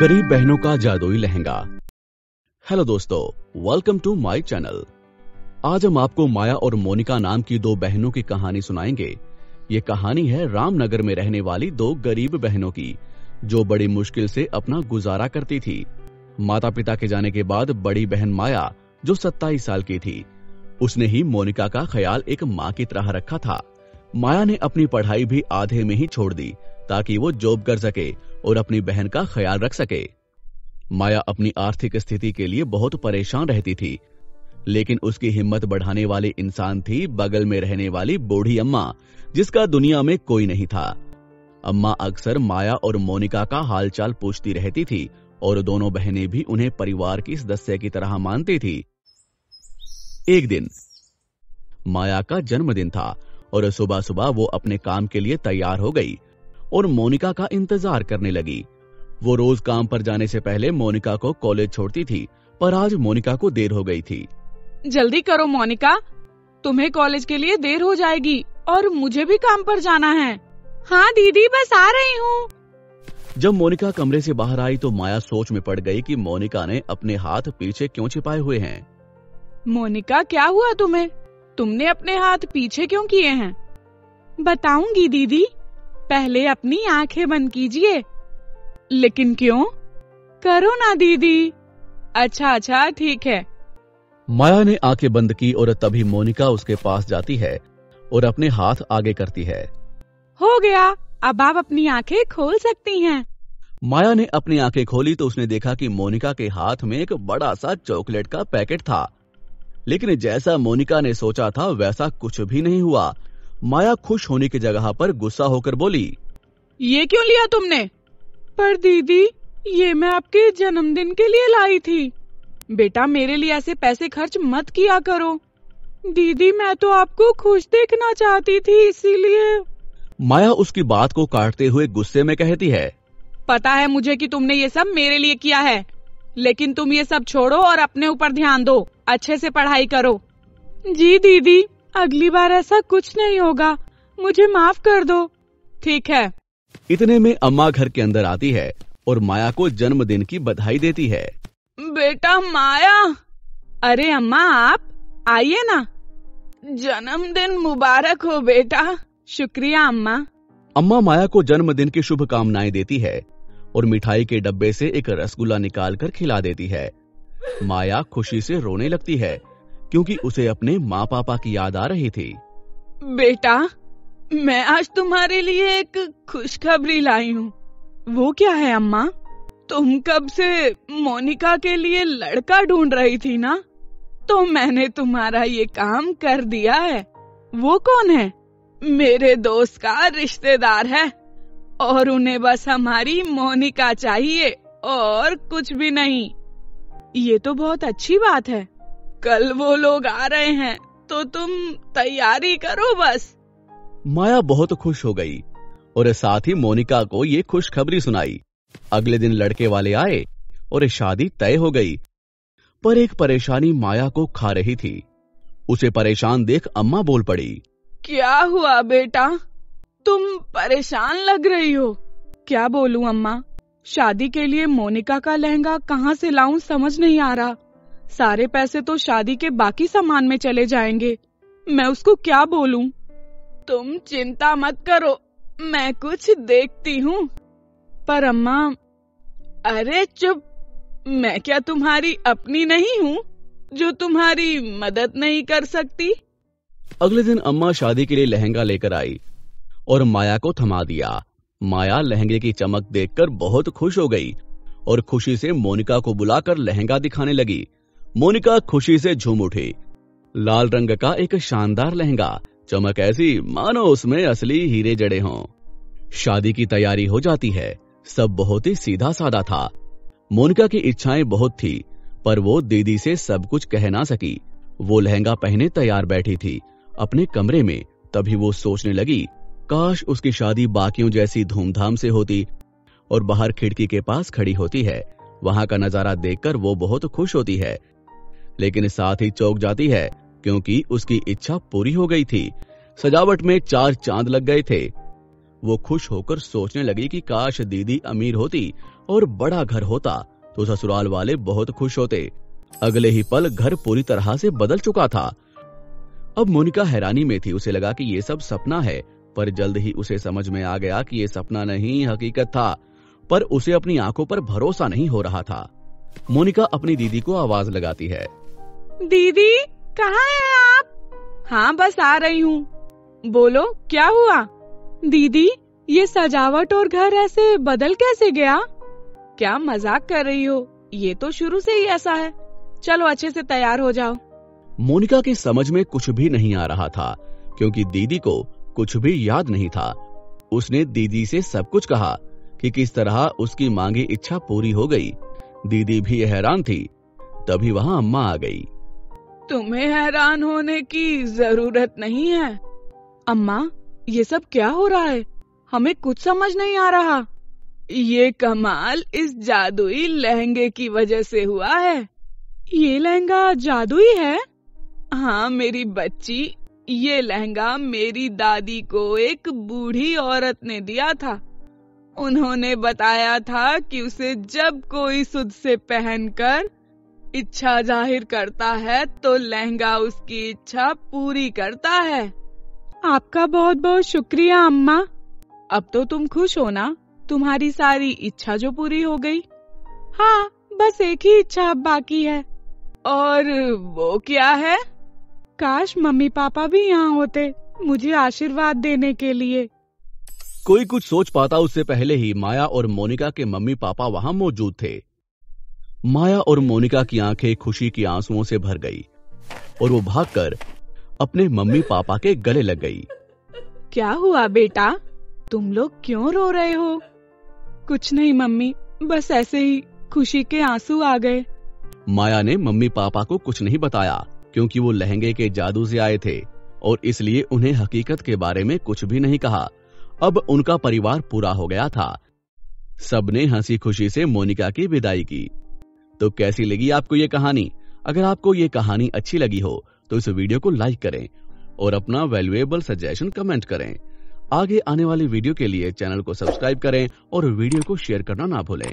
गरीब बहनों का जादुई लहंगा। हेलो दोस्तों वेलकम टू माय चैनल आज हम आपको माया और मोनिका नाम की दो बहनों की कहानी सुनाएँगे। ये कहानी है रामनगर में रहने वाली दो गरीब बहनों की, जो बड़ी मुश्किल से अपना गुजारा करती थी। माता पिता के जाने के बाद बड़ी बहन माया, जो 27 साल की थी, उसने ही मोनिका का ख्याल एक माँ की तरह रखा था। माया ने अपनी पढ़ाई भी आधे में ही छोड़ दी, ताकि वो जॉब कर सके और अपनी बहन का ख्याल रख सके। माया अपनी आर्थिक स्थिति के लिए बहुत परेशान रहती थी, लेकिन उसकी हिम्मत बढ़ाने वाली इंसान थी बगल में रहने वाली बूढ़ी अम्मा, जिसका दुनिया में कोई नहीं था। अम्मा अक्सर माया और मोनिका का हालचाल पूछती रहती थी, और दोनों बहनें भी उन्हें परिवार की सदस्य की तरह मानती थी। एक दिन, माया का जन्मदिन था और सुबह सुबह वो अपने काम के लिए तैयार हो गई और मोनिका का इंतज़ार करने लगी। वो रोज काम पर जाने से पहले मोनिका को कॉलेज छोड़ती थी पर आज मोनिका को देर हो गई थी। जल्दी करो मोनिका। तुम्हें कॉलेज के लिए देर हो जाएगी और मुझे भी काम पर जाना है। हाँ दीदी बस आ रही हूँ। जब मोनिका कमरे से बाहर आई तो माया सोच में पड़ गई कि मोनिका ने अपने हाथ पीछे क्यों छिपाए हुए हैं। मोनिका क्या हुआ तुम्हें? तुमने अपने हाथ पीछे क्यों किए हैं? बताऊँगी दीदी। पहले अपनी आँखें बंद कीजिए। लेकिन क्यों? करो ना दीदी। अच्छा अच्छा ठीक है। माया ने आँखें बंद की और तभी मोनिका उसके पास जाती है और अपने हाथ आगे करती है। हो गया। अब आप अपनी आँखें खोल सकती हैं। माया ने अपनी आँखें खोली तो उसने देखा कि मोनिका के हाथ में एक बड़ा सा चॉकलेट का पैकेट था। लेकिन जैसा मोनिका ने सोचा था वैसा कुछ भी नहीं हुआ। माया खुश होने की जगह पर गुस्सा होकर बोली ये क्यों लिया तुमने? पर दीदी ये मैं आपके जन्मदिन के लिए लाई थी। बेटा मेरे लिए ऐसे पैसे खर्च मत किया करो। दीदी मैं तो आपको खुश देखना चाहती थी इसीलिए। माया उसकी बात को काटते हुए गुस्से में कहती है पता है मुझे कि तुमने ये सब मेरे लिए किया है लेकिन तुम ये सब छोड़ो और अपने ऊपर ध्यान दो। अच्छे से पढ़ाई करो। जी दीदी अगली बार ऐसा कुछ नहीं होगा। मुझे माफ़ कर दो। ठीक है। इतने में अम्मा घर के अंदर आती है और माया को जन्मदिन की बधाई देती है। बेटा माया! अरे अम्मा आप आइए ना। जन्मदिन मुबारक हो बेटा। शुक्रिया अम्मा। अम्मा माया को जन्मदिन की शुभकामनाएँ देती है और मिठाई के डब्बे से एक रसगुल्ला निकाल कर खिला देती है। माया खुशी से रोने लगती है, क्योंकि उसे अपने माँ पापा की याद आ रही थी। बेटा, मैं आज तुम्हारे लिए एक खुशखबरी लाई हूँ। वो क्या है, अम्मा? तुम कब से मोनिका के लिए लड़का ढूंढ रही थी ना? तो मैंने तुम्हारा ये काम कर दिया है। वो कौन है? मेरे दोस्त का रिश्तेदार है, और उन्हें बस हमारी मोनिका चाहिए, और कुछ भी नहीं। ये तो बहुत अच्छी बात है। कल वो लोग आ रहे हैं तो तुम तैयारी करो बस। माया बहुत खुश हो गई और साथ ही मोनिका को ये खुशखबरी सुनाई। अगले दिन लड़के वाले आए और शादी तय हो गई पर एक परेशानी माया को खा रही थी। उसे परेशान देख अम्मा बोल पड़ी क्या हुआ बेटा? तुम परेशान लग रही हो। क्या बोलूँ अम्मा? शादी के लिए मोनिका का लहंगा कहाँ से लाऊं समझ नहीं आ रहा। सारे पैसे तो शादी के बाकी सामान में चले जाएँगे। मैं उसको क्या बोलूँ? तुम चिंता मत करो, मैं कुछ देखती हूँ। पर अम्मा, अरे चुप, मैं क्या तुम्हारी अपनी नहीं हूँ, जो तुम्हारी मदद नहीं कर सकती? अगले दिन अम्मा शादी के लिए लहंगा लेकर आई और माया को थमा दिया। माया लहंगे की चमक देखकर बहुत खुश हो गई और खुशी से मोनिका को बुलाकर लहंगा दिखाने लगी। मोनिका खुशी से झूम उठी। लाल रंग का एक शानदार लहंगा। चमक ऐसी, मानो उसमें असली हीरे जड़े हों। शादी की तैयारी हो जाती है। सब बहुत ही सीधा साधा था। मोनिका की इच्छाएँ बहुत थी, पर वो दीदी से सब कुछ कह ना सकी। वो लहंगा पहने तैयार बैठी थी। अपने कमरे में, तभी वो सोचने लगी काश उसकी शादी बाकियों जैसी धूमधाम से होती और बाहर खिड़की के पास खड़ी होती है। वहाँ का नज़ारा देखकर वो बहुत खुश होती है। लेकिन साथ ही चौक जाती है, क्योंकि उसकी इच्छा पूरी हो गई थी। सजावट में चार चाँद लग गए थे। वो खुश होकर सोचने लगी कि काश दीदी अमीर होती और बड़ा घर होता तो ससुराल वाले बहुत खुश होते। अगले ही पल घर पूरी तरह से बदल चुका था। अब मोनिका हैरानी में थी। उसे लगा कि ये सब सपना है। पर जल्द ही उसे समझ में आ गया कि ये सपना नहीं हकीकत था पर उसे अपनी आँखों पर भरोसा नहीं हो रहा था। मोनिका अपनी दीदी को आवाज़ लगाती है। दीदी कहाँ है आप? हाँ बस आ रही हूँ। बोलो क्या हुआ? दीदी ये सजावट और घर ऐसे बदल कैसे गया? क्या मज़ाक कर रही हो? ये तो शुरू से ही ऐसा है। चलो अच्छे से तैयार हो जाओ। मोनिका की समझ में कुछ भी नहीं आ रहा था क्योंकि दीदी को कुछ भी याद नहीं था। उसने दीदी से सब कुछ कहा कि किस तरह उसकी मांगी इच्छा पूरी हो गई। दीदी भी हैरान थी। तभी वहाँ अम्मा आ गई। तुम्हें हैरान होने की ज़रूरत नहीं है। अम्मा, ये सब क्या हो रहा है? हमें कुछ समझ नहीं आ रहा। ये कमाल इस जादुई लहंगे की वजह से हुआ है। ये लहंगा जादुई है? हाँ मेरी बच्ची ये लहंगा मेरी दादी को एक बूढ़ी औरत ने दिया था। उन्होंने बताया था कि उसे जब कोई सुध से पहनकर इच्छा ज़ाहिर करता है तो लहंगा उसकी इच्छा पूरी करता है। आपका बहुत बहुत शुक्रिया अम्मा। अब तो तुम खुश हो ना? तुम्हारी सारी इच्छा जो पूरी हो गई। हाँ बस एक ही इच्छा अब बाकी है। और वो क्या है? काश मम्मी पापा भी यहाँ होते मुझे आशीर्वाद देने के लिए। कोई कुछ सोच पाता उससे पहले ही माया और मोनिका के मम्मी पापा वहाँ मौजूद थे। माया और मोनिका की आँखें खुशी की आंसुओं से भर गई और वो भागकर अपने मम्मी पापा के गले लग गई। क्या हुआ बेटा? तुम लोग क्यों रो रहे हो? कुछ नहीं मम्मी बस ऐसे ही खुशी के आँसू आ गए। माया ने मम्मी पापा को कुछ नहीं बताया। क्योंकि वो लहंगे के जादू से आए थे, और इसलिए उन्हें हकीकत के बारे में कुछ भी नहीं कहा। अब उनका परिवार पूरा हो गया था। सबने हँसी खुशी से मोनिका की विदाई की। तो कैसी लगी आपको ये कहानी? अगर आपको ये कहानी अच्छी लगी हो तो इस वीडियो को लाइक करें और अपना वैल्यूएबल सजेशन कमेंट करें। आगे आने वाली वीडियो के लिए चैनल को सब्सक्राइब करें और वीडियो को शेयर करना ना भूलें।